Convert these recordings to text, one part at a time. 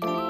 Mm-hmm.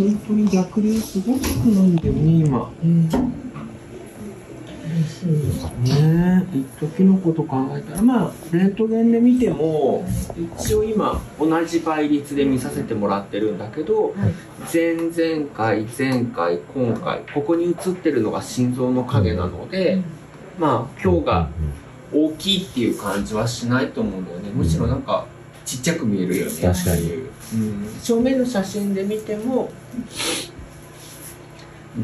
本当に逆流すごく少ないんだよね、今。ねえ、一時のこと考えたら、まあ、レントゲンで見ても、一応今、同じ倍率で見させてもらってるんだけど、前々回、前回、今回、ここに映ってるのが心臓の影なので、まあ、今日が大きいっていう感じはしないと思うんだよね。むしろなんか、ちっちゃく見えるよね。確かに。うん、正面の写真で見ても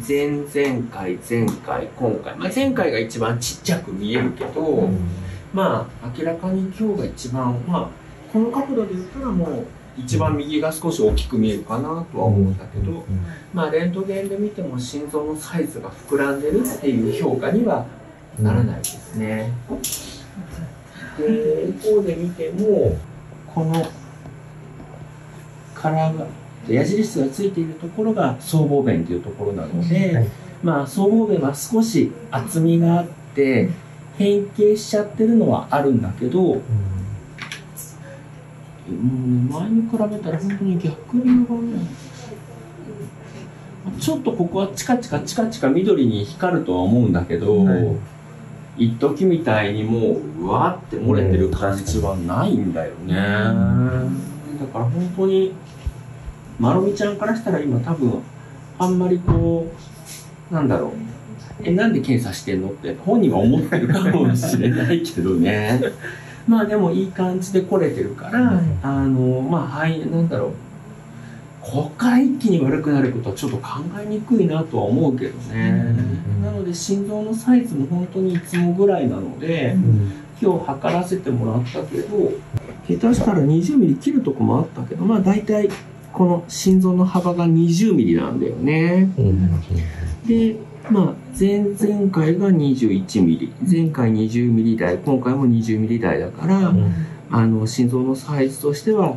前々回前回今回、まあ、前回が一番ちっちゃく見えるけど、まあ明らかに今日が一番まあこの角度で言ったらもう一番右が少し大きく見えるかなとは思うんだけど、まあレントゲンで見ても心臓のサイズが膨らんでるっていう評価にはならないですね。で一方で見てもこのカラーが矢印がついているところが僧帽弁というところなので、はい。まあ僧帽弁は少し厚みがあって変形しちゃってるのはあるんだけど、もうね前に比べたら本当に逆流がねちょっとここはチカチカチカチカ緑に光るとは思うんだけど、はい一時みたいにもううわって漏れてる感じはないんだよね、だから本当にまろみちゃんからしたら今多分あんまりこうなんだろう。えなんで検査してんのって本人は思ってるかもしれないけどね。まあでもいい感じで来れてるから、はい。あのまあはいなんだろうこっから一気に悪くなることはちょっと考えにくいなとは思うけどね、うん。なので心臓のサイズも本当にいつもぐらいなので、今日測らせてもらったけど下手したら20ミリ切るとこもあったけどまあ大体この心臓の幅が20ミリなんだよね。でまあ前々回が21ミリ。前回20ミリ台今回も20ミリ台だから、あの心臓のサイズとしては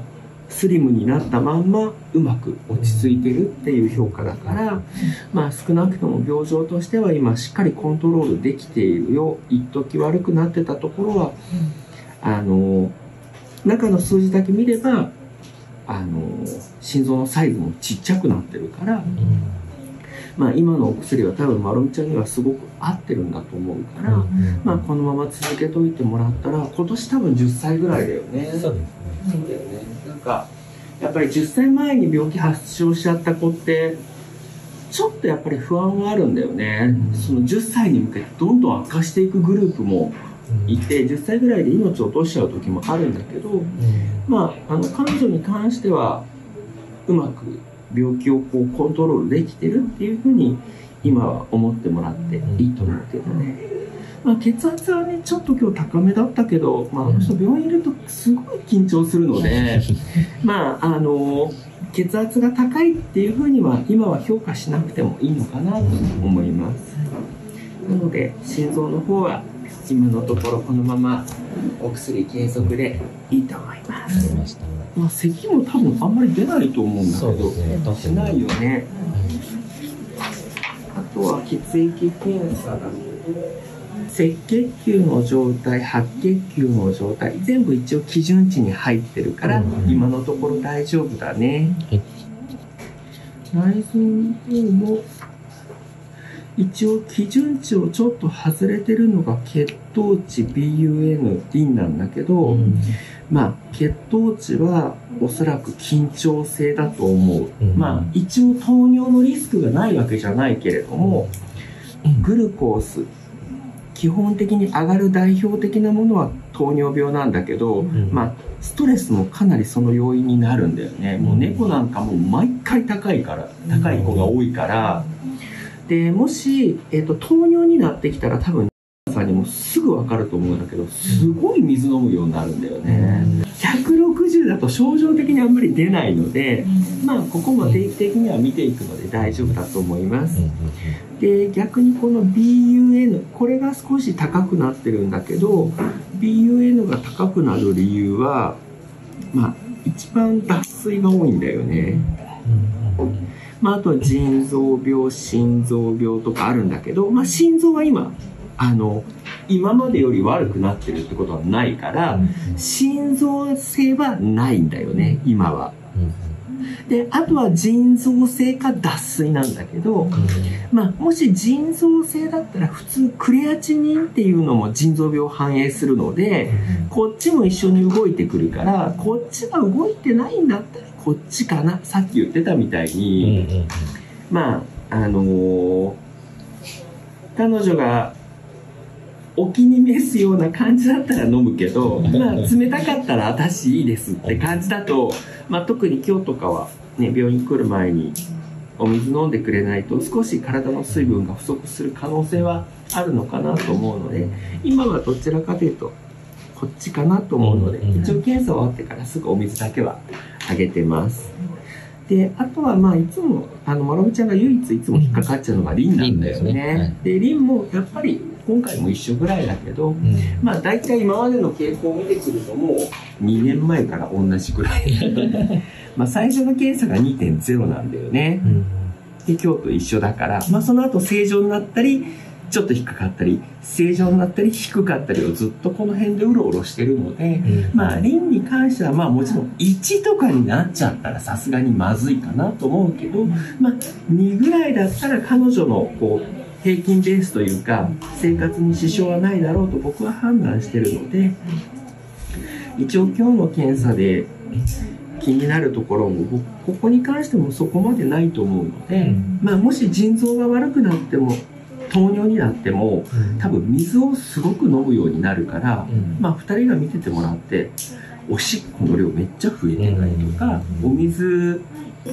スリムになったまんまうまく落ち着いてるっていう評価だから、まあ少なくとも病状としては今しっかりコントロールできているよ一時悪くなってたところはあの中の数字だけ見ればあの心臓のサイズもちっちゃくなってるから、まあ、今のお薬は多分まろみちゃんにはすごく合ってるんだと思うから、まあ、このまま続けといてもらったら今年多分10歳ぐらいだよね。そうですね。そうだよね。なんか、やっぱり10歳前に病気発症しちゃった子って、ちょっとやっぱり不安はあるんだよね。うんその10歳に向けてどんどん悪化していくグループもいて、10歳ぐらいで命を落としちゃう時もあるんだけど、まあ、あの、彼女に関しては、うまく病気をこうコントロールできてるっていうふうに、今は思ってもらっていいと思うけどね。まあ、血圧はね、ちょっと今日高めだったけど、まあ、あの人病院いるとすごい緊張するので、まあ、あの、血圧が高いっていうふうには、今は評価しなくてもいいのかなと思います。なので、心臓の方は、今のところこのままお薬継続でいいと思います。まあ、咳も多分あんまり出ないと思うんだけど、ね。しないよね。あとは血液検査だけど、赤血球の状態白血球の状態全部一応基準値に入ってるから、今のところ大丈夫だね、内臓の方も一応基準値をちょっと外れてるのが血糖値 BUN リンなんだけど、うん、まあ血糖値はおそらく緊張性だと思う、うん、まあ一応糖尿のリスクがないわけじゃないけれども、グルコース基本的に上がる代表的なものは糖尿病なんだけど、うん、まあストレスもかなりその要因になるんだよね。もう猫なんかも毎回高いから高い子が多いから、でもし、えーと、糖尿になってきたら多分さんにもすぐ分かると思うんだけどすごい水飲むようになるんだよね。160だと症状的にあんまり出ないのでまあここも定期的には見ていくので大丈夫だと思いますで逆にこの BUN これが少し高くなってるんだけど BUN が高くなる理由はまあ一番脱水が多いんだよね。まあ、あとは腎臓病心臓病とかあるんだけど、まあ、心臓は今あの今までより悪くなってるってことはないから、心臓性はないんだよね今は。であとは腎臓性か脱水なんだけど、まあ、もし腎臓性だったら普通クレアチニンっていうのも腎臓病を反映するのでこっちも一緒に動いてくるからこっちが動いてないんだったらこっちかなさっき言ってたみたいに、まああのー、彼女がお気に召すような感じだったら飲むけど、まあ、冷たかったら私いいですって感じだと、まあ、特に今日とかは、ね、病院来る前にお水飲んでくれないと少し体の水分が不足する可能性はあるのかなと思うので今はどちらかというとこっちかなと思うので一応検査終わってからすぐお水だけはあげてます。で、あとはまあいつも、あの、まろみちゃんが唯一いつも引っかかっちゃうのがリンなんだよね。で、リンもやっぱり今回も一緒ぐらいだけど、うん、まあ大体今までの傾向を見てくるともう2年前から同じぐらい。まあ最初の検査が2.0なんだよね。うん、で、今日と一緒だから、まあその後正常になったり、ちょっと引っかかったり正常になったり低かったりをずっとこの辺でうろうろしてるので、うん、まあ輪に関してはまあもちろん1とかになっちゃったらさすがにまずいかなと思うけど、まあ2ぐらいだったら彼女のこう平均ベースというか生活に支障はないだろうと僕は判断してるので一応今日の検査で気になるところもここに関してもそこまでないと思うので、まあ、もし腎臓が悪くなっても糖尿になっても、多分水をすごく飲むようになるから、まあ2人が見ててもらっておしっこの量めっちゃ増えてたりとか、お水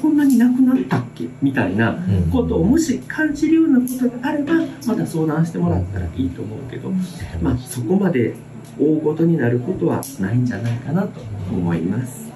こんなになくなったっけ？みたいなことをもし感じるようなことがあればまた相談してもらったらいいと思うけど、まあ、そこまで大ごとになることはないんじゃないかなと思います。